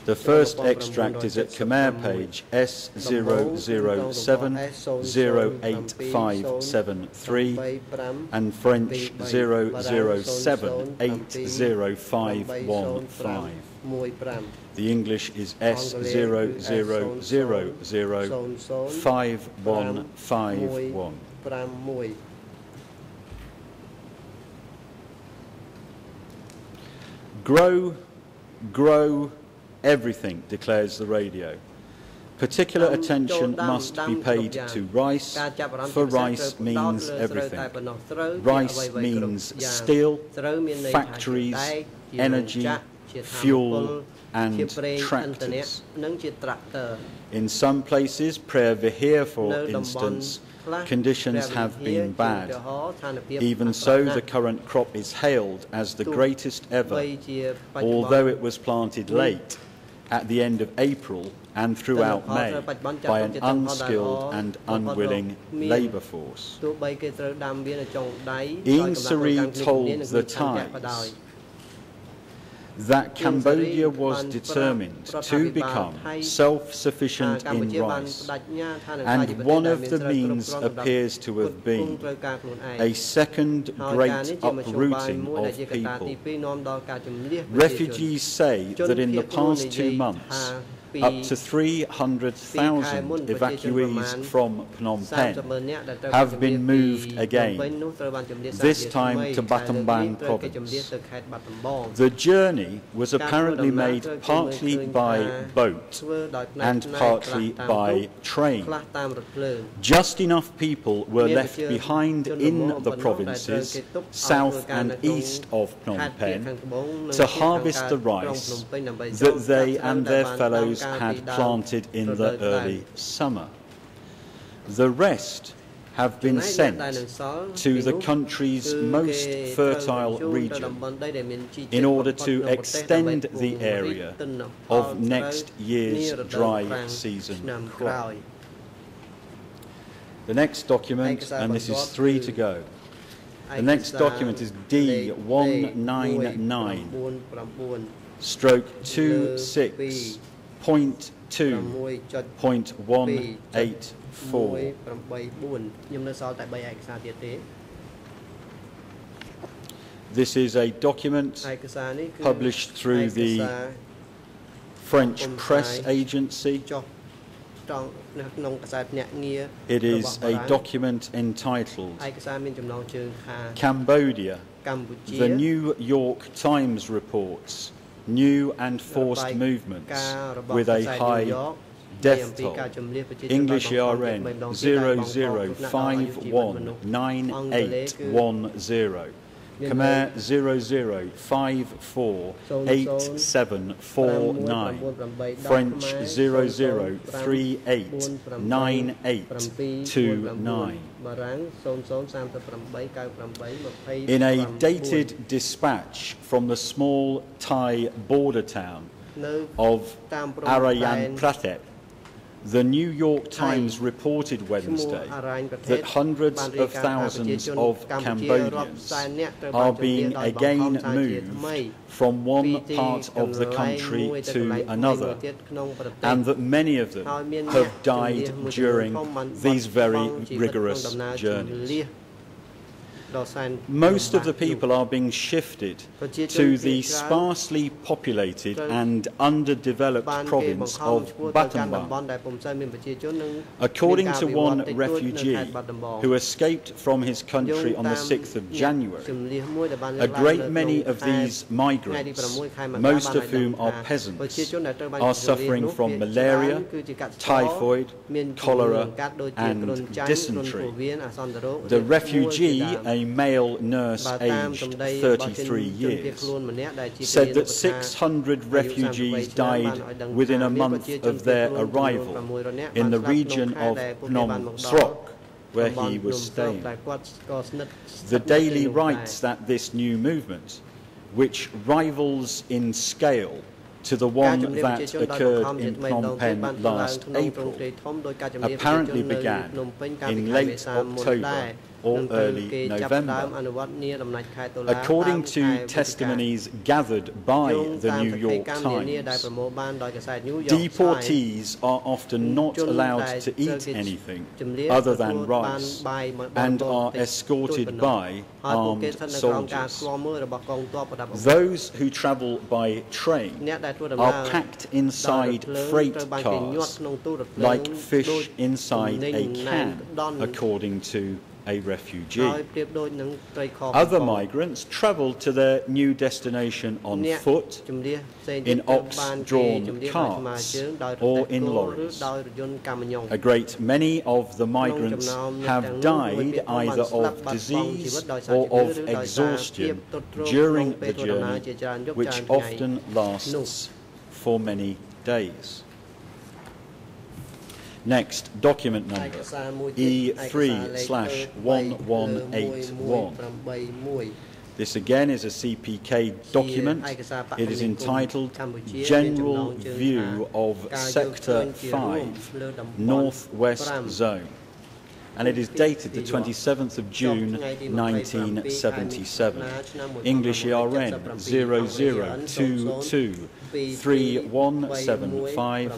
The first extract is at Khmer page S007-08573 and French 007-80515. The English is S0005151. Grow, grow, everything, declares the radio. Particular attention must be paid to rice, for rice means everything. Rice means steel, factories, energy, fuel, and tractors. In some places, Preah Vihear, for instance, conditions have been bad. Even so, the current crop is hailed as the greatest ever, although it was planted late, at the end of April and throughout May, by an unskilled and unwilling labour force. Ieng Sary told the Times that Cambodia was determined to become self-sufficient in rice, and one of the means appears to have been a second great uprooting of people. Refugees say that in the past two months, up to 300,000 evacuees from Phnom Penh have been moved again, this time to Battambang province. The journey was apparently made partly by boat and partly by train. Just enough people were left behind in the provinces south and east of Phnom Penh to harvest the rice that they and their fellows had planted in the early summer. The rest have been sent to the country's most fertile region in order to extend the area of next year's dry season crop. The next document, and this is three to go. The next document is D199 stroke 26 point two. Point one eight four. This is a document published through the French press agency. It is a document entitled Cambodia The New York Times reports new and forced movements with a high death toll. English ERN 00519810. Khmer 00548749, French 00389829. In a dated dispatch from the small Thai border town of Aranyaprathet, the New York Times reported Wednesday that hundreds of thousands of Cambodians are being again moved from one part of the country to another, and that many of them have died during these very rigorous journeys. Most of the people are being shifted to the sparsely populated and underdeveloped province of Battambang. According to one refugee who escaped from his country on the 6th of January, a great many of these migrants, most of whom are peasants, are suffering from malaria, typhoid, cholera and dysentery. The refugee, a a male nurse aged 33 years, said that 600 refugees died within a month of their arrival in the region of Phnom Srok, where he was staying. The Daily writes that this new movement, which rivals in scale to the one that occurred in Phnom Penh last April, apparently began in late October or early November. According to testimonies gathered by the New York Times, deportees are often not allowed to eat anything other than rice and are escorted by armed soldiers. Those who travel by train are packed inside freight cars like fish inside a can, according to a refugee. Other migrants travelled to their new destination on foot, in ox-drawn carts, or in lorries. A great many of the migrants have died either of disease or of exhaustion during the journey, which often lasts for many days. Next, document number E3 slash 1181. This again is a CPK document. It is entitled General View of Sector 5, Northwest Zone. And it is dated the 27th of June 1977. English ERN 0022 3175,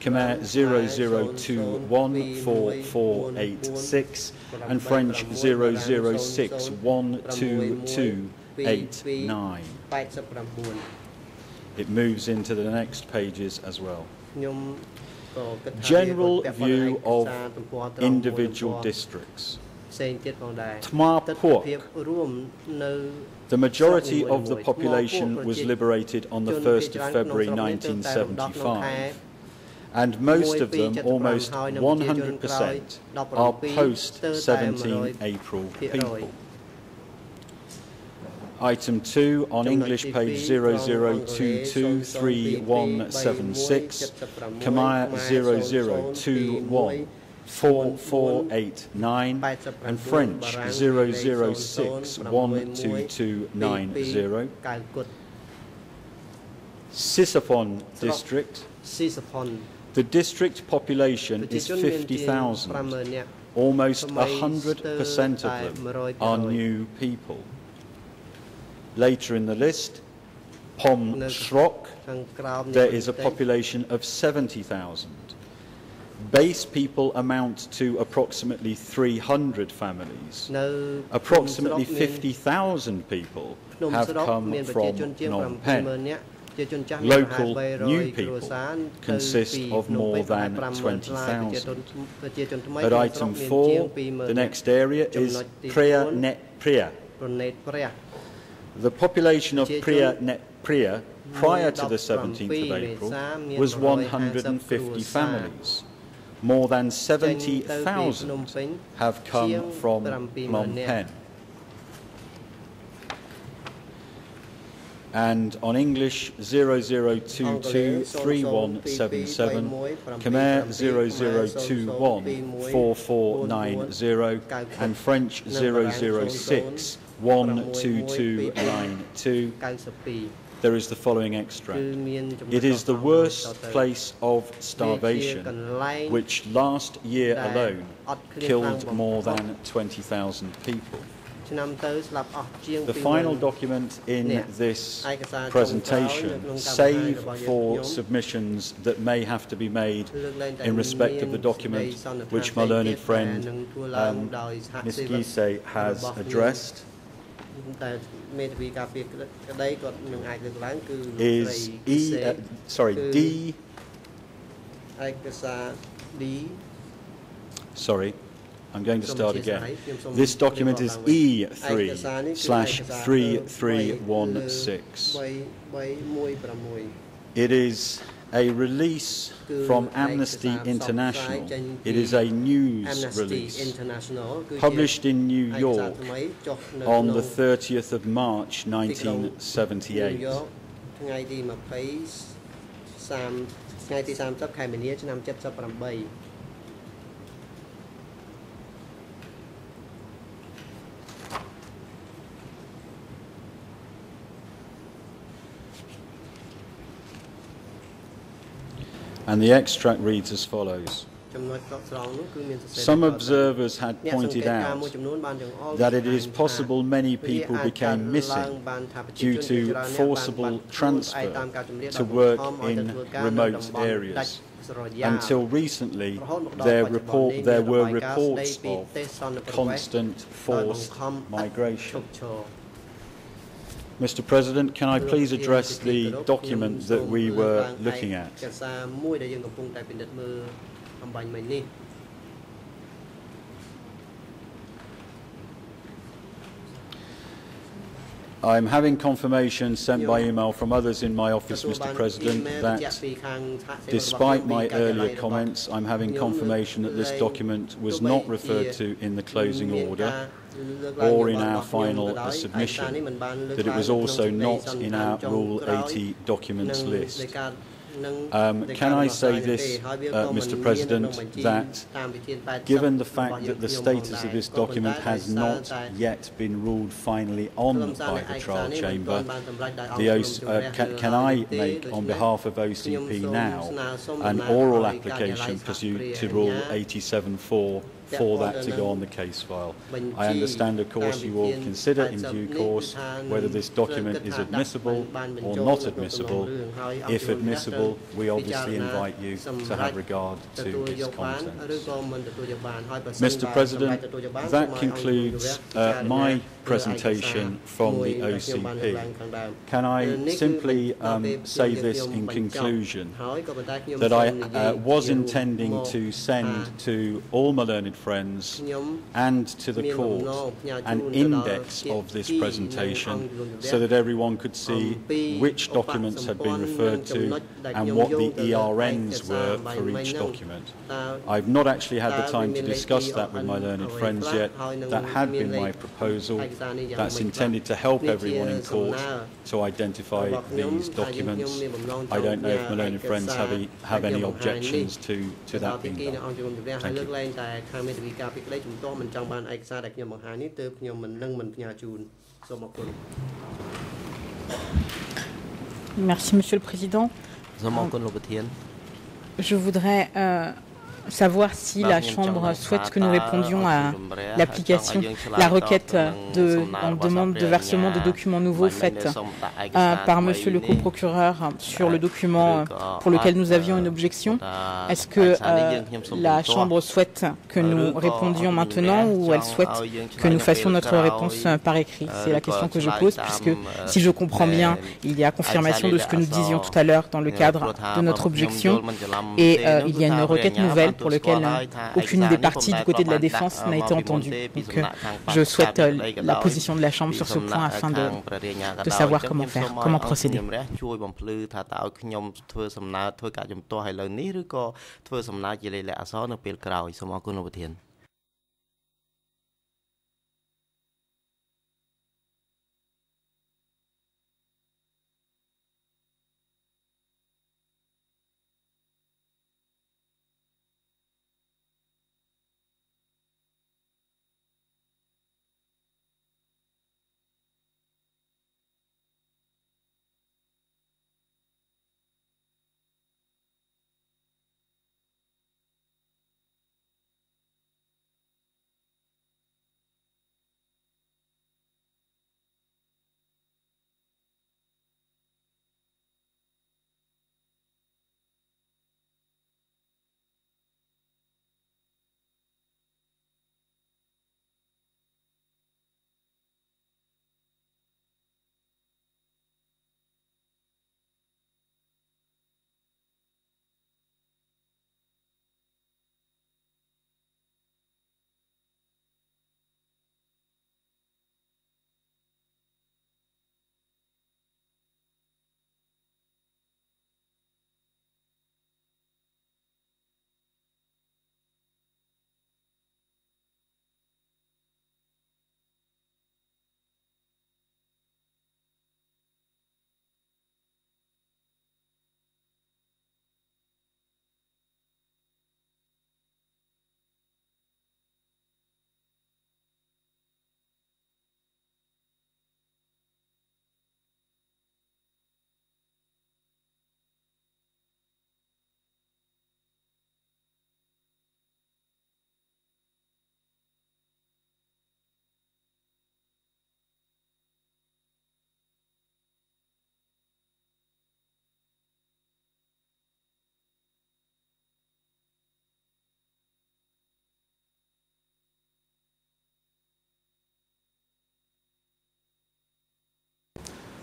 Khmer 00214486, and French 006122289. 89 It moves into the next pages as well general view of individual districts. Tma the majority of the population was liberated on the 1st of February 1975, and most of them, almost 100%, are post 17 April people. Item 2 on English page 00223176, Khmer 00214489 and French 00612290. Sisophon District. The district population is 50,000. Almost 100% of them are new people. Later in the list, Pom there is a population of 70,000. Base people amount to approximately 300 families. Approximately 50,000 people have come from Phnom Penh. Local new people consist of more than 20,000. At item 4, the next area is Preah Net Preah. The population of Preah, Net Preah prior to the 17th of April was 150 families. More than 70,000 have come from Phnom Penh. and on English 00223177, Khmer 00214490, and French 006 12292, there is the following extract. It is the worst place of starvation, which last year alone killed more than 20,000 people. The final document in this presentation, save for submissions that may have to be made in respect of the document which my learned friend um, Ms. Guissé has addressed, តែមេធាវីការពារក្តីគាត់នឹងអាចលើកឡើងគឺលោកស្រី is គី E, សេ uh, sorry, D, ឯកសារ D sorry, I'm going to Someone start says again. right,ខ្ញុំសូម This document is E3 ឯកសារនេះគឺ slash ឯកសារ 3316. 316 It is a release from Amnesty International. It is a news Amnesty release International គឺជា published in New ឯកសារ York ថ្មីចុះនៅ on ក្នុង the 30th of March ទីក្រុង New 1978. York ថ្ងៃទី20 30ថ្ងៃទី30ខែមីនាឆ្នាំ78 and the extract reads as follows. Some observers had pointed out that it is possible many people became missing due to forcible transfer to work in remote areas. Until recently, there, report, there were reports of constant forced migration. Mr. President, can I please address the document that we were looking at? I'm having confirmation sent by email from others in my office, Mr President, that despite my earlier comments, I'm having confirmation that this document was not referred to in the closing order or in our final submission, that it was also not in our Rule 80 documents list. Um, can I say this, uh, Mr. President, that given the fact that the status of this document has not yet been ruled finally on by the trial chamber, the uh, can, can, I make, on behalf of OCP now, an oral application pursuant to Rule 87.4 for that to go on the case file. I understand, of course, you will consider in due course whether this document is admissible or not admissible. If admissible, we obviously invite you to have regard to its contents. Mr. President, that concludes uh, my presentation from the OCP. Can I simply um, say this in conclusion, that I uh, was intending to send to all my learned friends and to the court an index of this presentation so that everyone could see which documents had been referred to and what the ERNs were for each document. I've not actually had the time to discuss that with my learned friends yet. That had been my proposal. That's intended to help everyone in court to identify these documents. I don't know if Malone and Friends have, any objections to, that Merci, Monsieur le Président. Euh, je voudrais euh, savoir si la Chambre souhaite que nous répondions à l'application, la requête de, en demande de versement de documents nouveaux faite euh, par Monsieur le coprocureur sur le document pour lequel nous avions une objection. Est-ce que euh, la Chambre souhaite que nous répondions maintenant ou elle souhaite que nous fassions notre réponse par écrit? C'est la question que je pose puisque si je comprends bien, il y a confirmation de ce que nous disions tout à l'heure dans le cadre de notre objection et euh, il y a une requête nouvelle pour lequel aucune des parties du côté de la défense n'a été entendue. Donc, euh, je souhaite euh, la position de la Chambre sur ce point afin de, de savoir comment faire, comment procéder.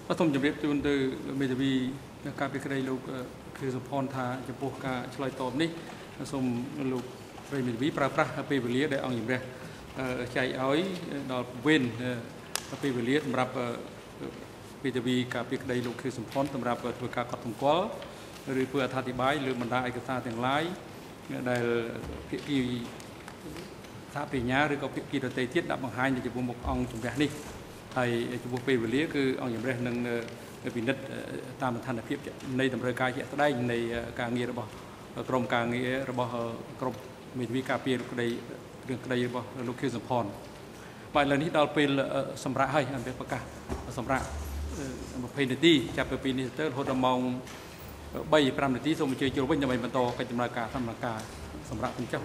បំភ្លឺថាតើឲ្យខ្ញុំធ្វើសំណើធ្វើការជំទាស់ឲ្យលើនេះឬក៏ធ្វើសំណើជាលេខអក្សរនៅពេលក្រោយសូមអរគុណលោកប្រធានបាទសូមជម្រាបជូនទៅមេធាវីការពីក្តីលោកគ្រីសុផនថាចំពោះការឆ្លើយតបនេះសូមលោកស្រីមេធាវីប្រើប្រាស់ពេលវេលាដែលអង្គជំរះចែកឲ្យដល់វេនពេលវេលាសម្រាប់មេធាវីការពីក្តីលោកគ្រីសុផនសម្រាប់ធ្វើការកត់សម្គាល់ឬធ្វើអត្ថាធិប្បាយលើបណ្ដាឯកសារទាំងឡាយដែលភាគីសហបញ្ញាឬក៏ភាគីដទៃទៀតដាក់បង្ហាញនៅចំពោះមុខអង្គជំរះនេះ ហើយចំពោះពេលវេលាគឺអង្គជំរះនឹងពិនិត្យតាមស្ថានភាពនៃតម្រូវការជាក់ស្ដែងនៃការងាររបស់ក្រមការងាររបស់ក្រមមេធាវីការពារក្តីរឿងក្តីរបស់លោកខៀវសំផនបាទឥឡូវនេះដល់ពេលសម្រាប់ហើយអំពីប្រកាសសម្រាប់20នាទីចាប់ពីពេលនេះទៅរហូតដល់ម៉ោង3 5នាទីសូមអញ្ជើញចូលវិញដើម្បីបន្តកិច្ចដំណើរការសម្រាប់ការសម្រាប់ទាំងចុះ